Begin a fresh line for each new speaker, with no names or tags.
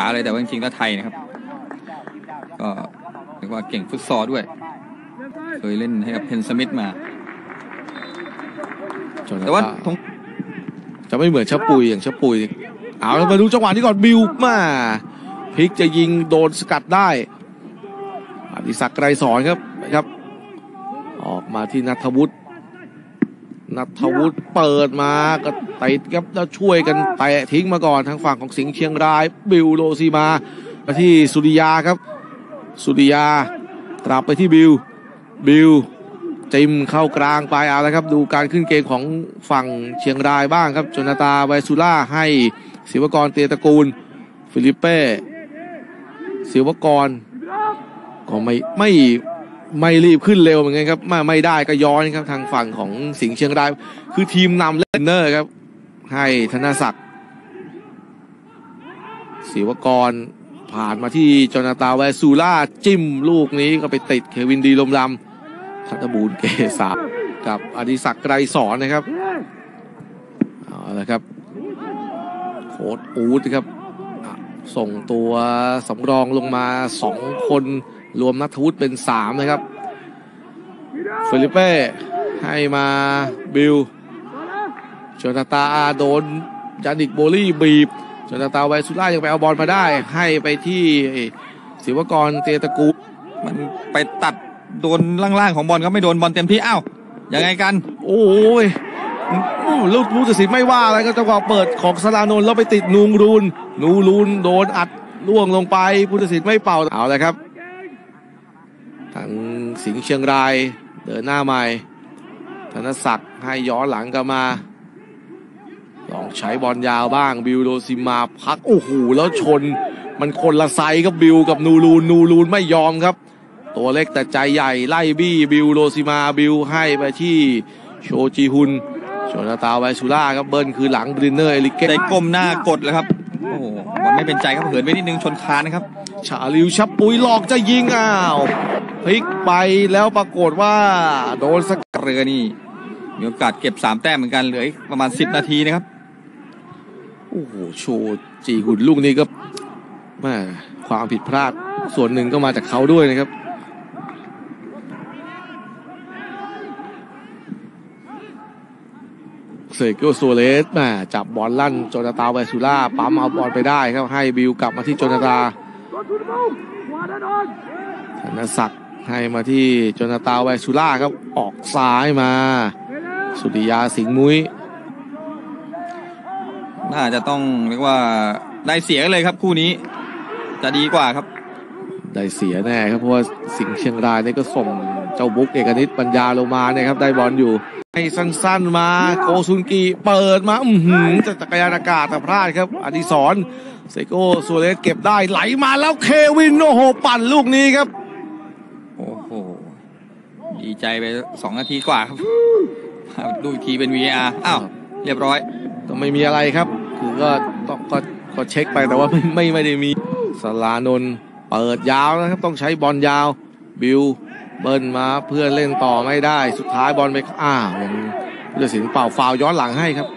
าเลยแต่ว่าจริงๆแล้วไทยนะครับ ก็เรียกว่าเก่งฟุตซอลด้วย เคยเล่นให้กับเพนสมิธมา แต่ว่าทง
จะไม่เหมือนชะปุยอย่างชะปุย เอาแล้วมาดูจังหวะนี้ก่อนบิวมาพลิกจะยิงโดนสกัดได้อดิศักดิ์ไกรสอนครับนะครับ ออกมาที่นัทวุฒินัทวุฒิเปิดมาก็ ติดครับแล้วช่วยกันเตะทิ้งมาก่อนทางฝั่งของสิงห์เชียงราย บิลโรซิมาร์มาที่สุริยาครับ สุริยากลับไปที่บิลบิลจิ้มเข้ากลางไปเอาแล้วครับ ดูการขึ้นเกมของฝั่งเชียงรายบ้างครับโจนาตาแวร์ซูร่าให้ศิวกรเตียตระกูล ฟิลิปเป้ศิวกรก็ไม่ไม่ไม่รีบขึ้นเร็วเหมือนกันครับไม่ไม่ได้ก็ย้อนครับทางฝั่งของสิงห์เชียงราย คือทีมนำเล่นเนอร์ครับ ให้ธนศักดิ์ศิวกรผ่านมาที่โจนาตาไวซูล่าจิ้มลูกนี้ก็ไปติดเควินดีลมลำทัตบูลเกษากับอดิศักดิ์ไกรสอนนะครับเอาละครับโค้ดอูดครับส่งตัวสำรองลงมาสองคนรวมนัทวุฒิเป็นสามนะครับฟิลิปเป้ให้มาบิล โจนาตาโดนจานิกโบลี่บีบโจนาตาไวซูล่ายังไปเอาบอลมาได้ ให้ไปที่ศิวกรเตตระกูล
มันไปตัดโดนล่างๆของบอลก็ไม่โดนบอลเต็มที่อ้าวยังไงกัน
โอ้ยอู้ลูกรู้ตัดสินไม่ว่าอะไรก็จังหวะเปิดของสลานนท์แล้วไปติดนูงรูน นูรูนโดนอัดล่วงลงไปผู้ตัดสินไม่เป่าเอาเลยครับทางสิงห์เชียงรายเดินหน้าใหม่ ธนศักดิ์ให้ย้อนหลังกลับมา ลองใช้บอลยาวบ้างบิวโดซิมาพักโอ้โหแล้วชน มันคนละไซส์กับบิวกับนูรูนนูรูนไม่ยอมครับ ตัวเล็กแต่ใจใหญ่ไล่บี้บิวโรซิมาบิวให้ไปที่โชจีฮุนโชนาตาไวซูล่าครับเบิ้ลคือหลังบรินเนอร์เอลิเกต
ได้ก้มหน้ากดแล้วครับโอ้โหบอลไม่เป็นใจครับเหินไปนิดนึงชนคานนะครับ
ชาริลชัปปุยส์หลอกจะยิงอ้าวพลิกไปแล้วปรากฏว่าโดนสกัด
เรือนี่มีโอกาสเก็บ3แต้มเหมือนกันเหลืออีกประมาณ10นาทีนะครับ
โอ้โหโชว์จีฮุนลูกนี้ก็แม่ความผิดพลาดส่วนหนึ่งก็มาจากเขาด้วยนะครับ เซร์คิโอซัวเรสแม่จับบอลลั่นโจนาตาแวร์ซูร่าปั๊มเอาบอลไปได้ครับ ให้บิลกลับมาที่โจนาตาธนศักดิ์ให้มาที่โจนาตาไวซูล่าครับออกซ้ายมา สุริยาสิงห์มุ้ย
น่าจะต้องเรียกว่าได้เสียกันเลยครับคู่นี้ จะดีกว่าครับ
ได้เสียแน่ครับเพราะว่าสิงห์เชียงรายนี่ก็ส่งเจ้าบุ๊กเอกนิตปัญญาลงมาเนี่ยครับได้บอลอยู่ให้สั้นๆมาโกซุนกีเปิดมาอือหือจะจักรยานอากาศแต่พลาดครับ อดิศรเซร์คิโอซัวเรสเก็บได้ไหลมาแล้วเควินโอ้โหปั่นลูกนี้ครับ
โอ้โห ดีใจไป2นาทีกว่าครับ ดูอีกทีเป็น VAR อ้าว เรียบร้อย
ก็ไม่มีอะไรครับ คือก็ต้องก็ก็เช็คไปแต่ว่าไม่ไม่ไม่ได้มีศฬานนท์เปิดยาวนะครับ ต้องใช้บอลยาวบิลเบิ้ลมาเพื่อนเล่นต่อไม่ได้ สุดท้ายบอลไปอ้าวยังผู้ตัดสินเป่าฟาวล์ย้อนหลังให้ครับ